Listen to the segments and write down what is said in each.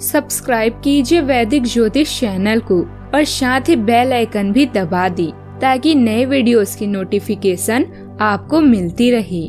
Subscribe कीजिए वैदिक ज्योतिष चैनल को और साथ ही बेल आइकन भी दबा दी ताकि नए वीडियोस की नोटिफिकेशन आपको मिलती रहे।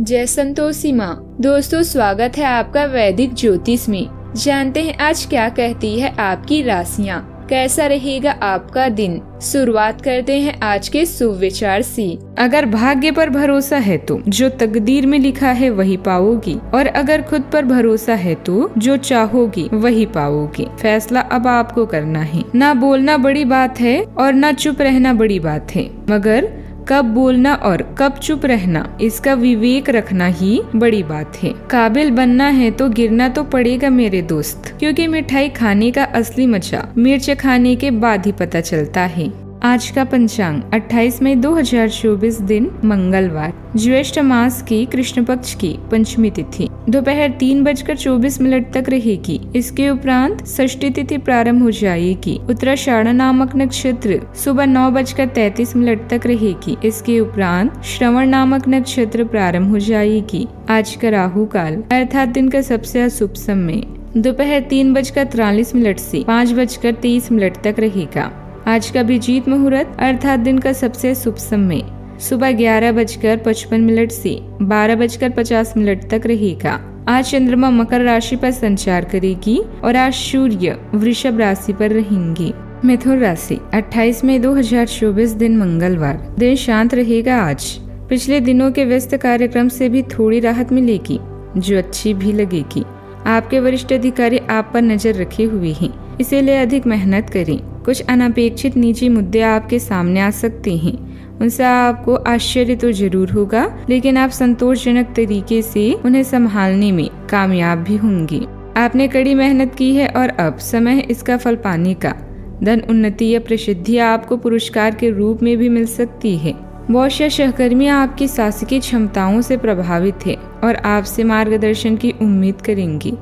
जय संतोषी माँ। दोस्तों, स्वागत है आपका वैदिक ज्योतिष में। जानते हैं आज क्या कहती है आपकी राशियाँ। कैसा रहेगा आपका दिन? शुरुआत करते हैं आज के सुविचार से। अगर भाग्य पर भरोसा है तो जो तकदीर में लिखा है वही पाओगी। और अगर खुद पर भरोसा है तो जो चाहोगी वही पाओगी। फैसला अब आपको करना है। ना बोलना बड़ी बात है और ना चुप रहना बड़ी बात है। मगर कब बोलना और कब चुप रहना, इसका विवेक रखना ही बड़ी बात है। काबिल बनना है तो गिरना तो पड़ेगा मेरे दोस्त, क्योंकि मिठाई खाने का असली मज़ा मिर्च खाने के बाद ही पता चलता है। आज का पंचांग 28 मई 2024 दिन, मंगलवार। ज्येष्ठ मास की, कृष्ण पक्ष की, पंचमी तिथि। दोपहर तीन बजकर चौबीस मिनट तक रहेगी। इसके उपरांत, षष्ठी तिथि प्रारंभ हो जाएगी। उत्तराषाढ़ नामक नक्षत्र, सुबह नौ बजकर तैतीस मिनट तक रहेगी। इसके उपरांत, श्रवण नामक नक्षत्र प्रारंभ हो जाएगी। आज का राहु काल, अर्थात दिन का सबसे अशुभ समय। दोपहर तीन बजकर तिरालीस मिनट से पाँच बजकर तेईस मिनट तक रहेगा। आज का अभिजीत मुहूर्त, अर्थात दिन का सबसे शुभ समय। सुबह ग्यारह बजकर पचपन मिनट से बारह बजकर पचास मिनट तक रहेगा। आज चंद्रमा मकर राशि पर संचार करेगी और आज सूर्य वृषभ राशि पर रहेंगी। मिथुन राशि 28 मई 2024 दिन मंगलवार। दिन शांत रहेगा आज। पिछले दिनों के व्यस्त कार्यक्रम से भी थोड़ी राहत मिलेगी, जो अच्छी भी लगेगी। आपके वरिष्ठ अधिकारी आप पर नज़र रखे हुए हैं, इसीलिए अधिक मेहनत करें। कुछ अनपेक्षित निजी मुद्दे आपके सामने आ सकते हैं। उनसे आपको आश्चर्य तो ज़रूर होगा, लेकिन आप संतोषजनक तरीके से उन्हें संभालने में कामयाब भी होंगे। आपने कड़ी मेहनत की है और अब समय इसका फल पाने का। धन उन्नति या प्रसिद्धि आपको पुरस्कार के रूप में भी मिल सकती है। बॉस या सहकर्मी आपकी शासकीय क्षमताओं से प्रभावित है और आपसे मार्गदर्शन की उम्मीद करेंगी।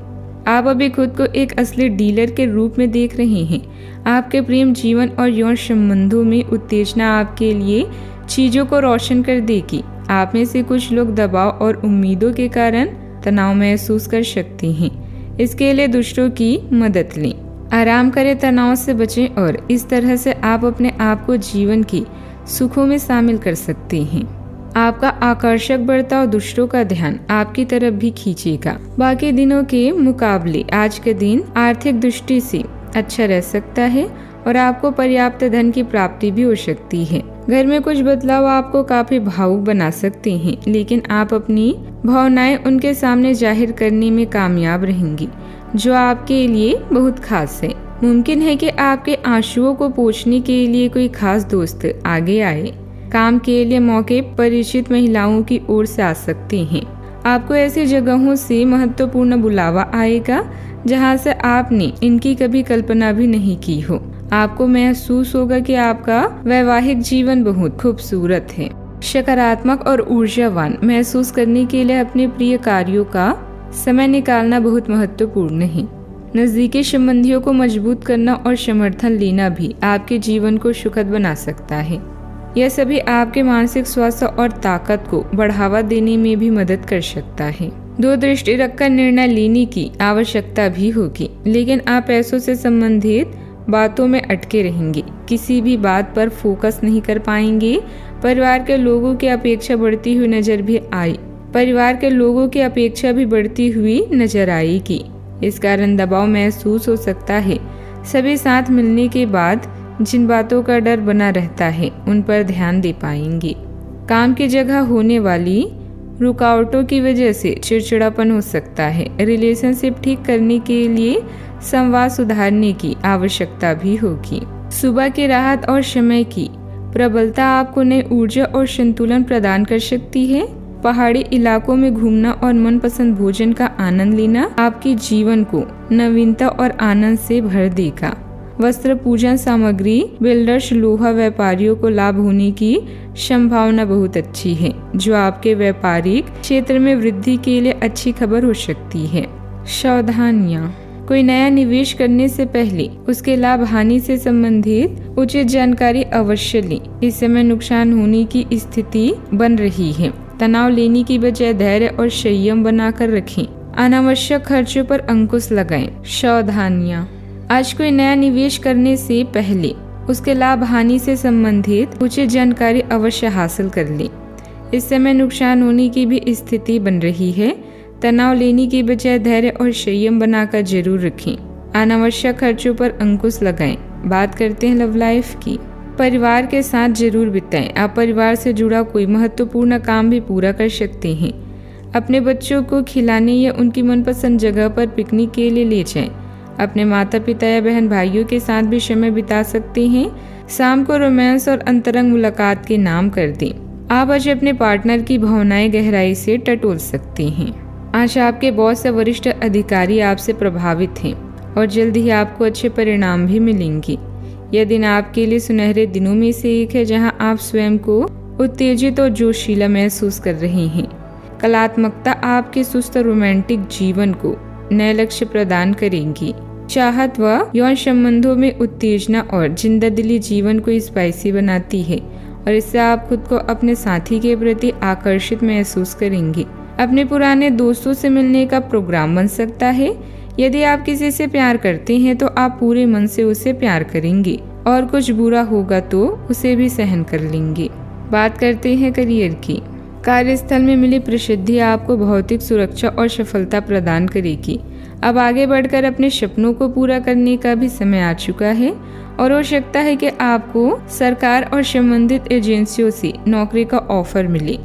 आप अभी खुद को एक असली डीलर के रूप में देख रहे हैं। आपके प्रेम, जीवन और यौन संबंधों में उत्तेजना आपके लिए चीज़ों को रोशन कर देगी। आप में से कुछ लोग दबाव और उम्मीदों के कारण तनाव महसूस कर सकते हैं। इसके लिए दूसरों की मदद लें। आराम करें, तनाव से बचें और इस तरह से आप अपने आप को जीवन की सुखों में शामिल कर सकते हैं। आपका आकर्षक बर्ताव दूसरों का ध्यान आपकी तरफ़ भी खींचेगा। बाकी दिनों के मुकाबले आज के दिन आर्थिक दृष्टि से अच्छा रह सकता है और आपको पर्याप्त धन की प्राप्ति भी हो सकती है। घर में कुछ बदलाव आपको काफ़ी भावुक बना सकते हैं, लेकिन आप अपनी भावनाएँ उनके सामने ज़ाहिर करने में कामयाब रहेंगी, जो आपके लिए बहुत खास है। मुमकिन है कि आपके आंसुओं को पोछने के लिए कोई खास दोस्त आगे आए। काम के लिए मौके परिचित महिलाओं की ओर से आ सकते हैं। आपको ऐसी जगहों से महत्वपूर्ण बुलावा आएगा, जहाँ से आपने इनकी कभी कल्पना भी नहीं की हो। आपको महसूस होगा कि आपका वैवाहिक जीवन बहुत खूबसूरत है। सकारात्मक और ऊर्जावान महसूस करने के लिए अपने प्रिय कार्यों का समय निकालना बहुत महत्वपूर्ण है। नजदीकी संबंधियों को मज़बूत करना और समर्थन लेना भी आपके जीवन को सुखद बना सकता है। यह सभी आपके मानसिक स्वास्थ्य और ताकत को बढ़ावा देने में भी मदद कर सकता है। दो दृष्टि रखकर निर्णय लेने की आवश्यकता भी होगी, लेकिन आप पैसों से संबंधित बातों में अटके रहेंगे। किसी भी बात पर फोकस नहीं कर पाएँगे। परिवार के लोगों की अपेक्षा बढ़ती हुई नज़र भी आई। परिवार के लोगों की अपेक्षा भी बढ़ती हुई नज़र आएगी। इस कारण दबाव महसूस हो सकता है। सभी साथ मिलने के बाद जिन बातों का डर बना रहता है, उन पर ध्यान दे पाएँगे। काम की जगह होने वाली रुकावटों की वजह से चिड़चिड़ापन हो सकता है। रिलेशनशिप ठीक करने के लिए संवाद सुधारने की आवश्यकता भी होगी। सुबह के राहत और समय की प्रबलता आपको नई ऊर्जा और संतुलन प्रदान कर सकती है। पहाड़ी इलाकों में घूमना और मनपसंद भोजन का आनंद लेना आपके जीवन को नवीनता और आनंद से भर देगा। वस्त्र पूजन सामग्री, बिल्डर्स लोहा व्यापारियों को लाभ होने की संभावना बहुत अच्छी है, जो आपके व्यापारिक क्षेत्र में वृद्धि के लिए अच्छी खबर हो सकती है। सावधानियाँ। कोई नया निवेश करने से पहले उसके लाभ हानि से संबंधित उचित जानकारी अवश्य लें। इस समय नुकसान होने की स्थिति बन रही है। तनाव लेने की बजाय धैर्य और संयम बनाकर रखें। अनावश्यक खर्चों पर अंकुश लगाएँ। सावधानियाँ। आज कोई नया निवेश करने से पहले उसके लाभ हानि से संबंधित उचित जानकारी अवश्य हासिल कर लें। इस समय नुकसान होने की भी स्थिति बन रही है। तनाव लेने की बजाय धैर्य और संयम बनाकर ज़रूर रखें। अनावश्यक खर्चों पर अंकुश लगाएँ। बात करते हैं लव लाइफ की। परिवार के साथ ज़रूर बिताएँ। आप परिवार से जुड़ा कोई महत्वपूर्ण काम भी पूरा कर सकते हैं। अपने बच्चों को खिलाने या उनकी मनपसंद जगह पर पिकनिक के लिए ले जाएँ। अपने माता पिता या बहन भाइयों के साथ भी समय बिता सकते हैं। शाम को रोमांस और अंतरंग मुलाकात के नाम कर दें। आप आज अपने पार्टनर की भावनाएँ गहराई से टटोल सकते हैं। आज आपके बहुत से वरिष्ठ अधिकारी आपसे प्रभावित हैं और जल्द ही आपको अच्छे परिणाम भी मिलेंगे। यह दिन आपके लिए सुनहरे दिनों में से एक है जहाँ आप स्वयं को उत्तेजित और जोशीला महसूस कर रहे हैं। कलात्मकता आपके सुस्त रोमांटिक जीवन को नए लक्ष्य प्रदान करेंगी। चाहत व यौन संबंधों में उत्तेजना और ज़िंदा दिली जीवन को स्पाइसी बनाती है और इससे आप खुद को अपने साथी के प्रति आकर्षित महसूस करेंगे। अपने पुराने दोस्तों से मिलने का प्रोग्राम बन सकता है। यदि आप किसी से प्यार करते हैं तो आप पूरे मन से उसे प्यार करेंगे और कुछ बुरा होगा तो उसे भी सहन कर लेंगे। बात करते हैं करियर की। कार्यस्थल में मिली प्रसिद्धि आपको भौतिक सुरक्षा और सफलता प्रदान करेगी। अब आगे बढ़कर अपने सपनों को पूरा करने का भी समय आ चुका है और हो सकता है कि आपको सरकार और संबंधित एजेंसियों से नौकरी का ऑफ़र मिले।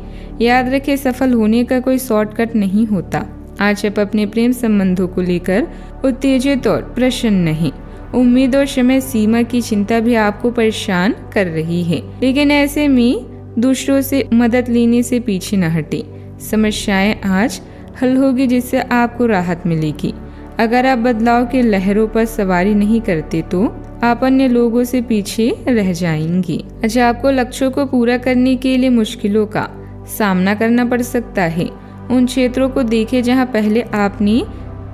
याद रखें, सफल होने का कोई शॉर्टकट नहीं होता। आज आप अपने प्रेम संबंधों को लेकर उत्तेजित और प्रसन्न हैं। उम्मीद और समय सीमा की चिंता भी आपको परेशान कर रही है। लेकिन ऐसे में दूसरों से मदद लेने से पीछे न हटे। समस्याएँ आज हल होगी जिससे आपको राहत मिलेगी। अगर आप बदलाव के लहरों पर सवारी नहीं करते तो आप अन्य लोगों से पीछे रह जाएँगे। अच्छा आपको लक्ष्यों को पूरा करने के लिए मुश्किलों का सामना करना पड़ सकता है। उन क्षेत्रों को देखें जहाँ पहले आपने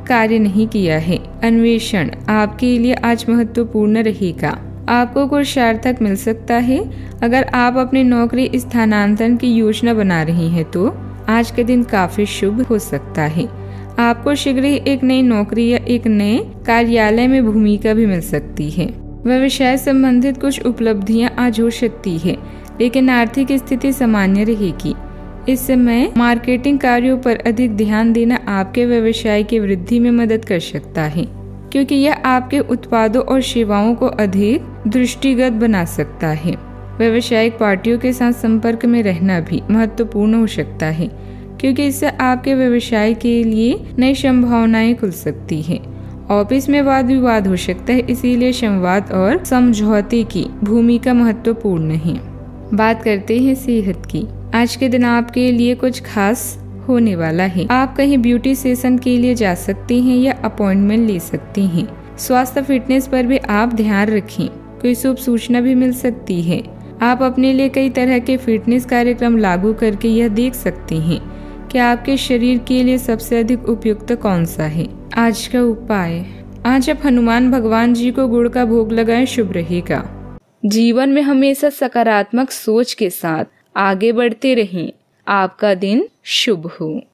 कार्य नहीं किया है। अन्वेषण आपके लिए आज महत्वपूर्ण रहेगा। आपको कुछ सार्थक मिल सकता है। अगर आप अपने नौकरी स्थानांतरण की योजना बना रही हैं तो आज के दिन काफ़ी शुभ हो सकता है। आपको शीघ्र ही एक नई नौकरी या एक नए कार्यालय में भूमिका भी मिल सकती है। व्यवसाय संबंधित कुछ उपलब्धियाँ आज हो सकती है, लेकिन आर्थिक स्थिति सामान्य रहेगी। इस समय मार्केटिंग कार्यों पर अधिक ध्यान देना आपके व्यवसाय की वृद्धि में मदद कर सकता है, क्योंकि यह आपके उत्पादों और सेवाओं को अधिक दृष्टिगत बना सकता है। व्यवसायिक पार्टियों के साथ संपर्क में रहना भी महत्वपूर्ण हो सकता है, क्योंकि इससे आपके व्यवसाय के लिए नई संभावनाएँ खुल सकती है। ऑफ़िस में वाद विवाद हो सकता है, इसीलिए संवाद और समझौते की भूमिका महत्वपूर्ण है। बात करते हैं सेहत की। आज के दिन आपके लिए कुछ खास होने वाला है। आप कहीं ब्यूटी सेशन के लिए जा सकते हैं या अपॉइंटमेंट ले सकते हैं। स्वास्थ्य फिटनेस पर भी आप ध्यान रखें। कोई शुभ सूचना भी मिल सकती है। आप अपने लिए कई तरह के फिटनेस कार्यक्रम लागू करके यह देख सकते हैं। कि आपके शरीर के लिए सबसे अधिक उपयुक्त कौन सा है? आज का उपाय। आज आप हनुमान भगवान जी को गुड़ का भोग लगाएँ, शुभ रहेगा। जीवन में हमेशा सकारात्मक सोच के साथ आगे बढ़ते रहें। आपका दिन शुभ हो।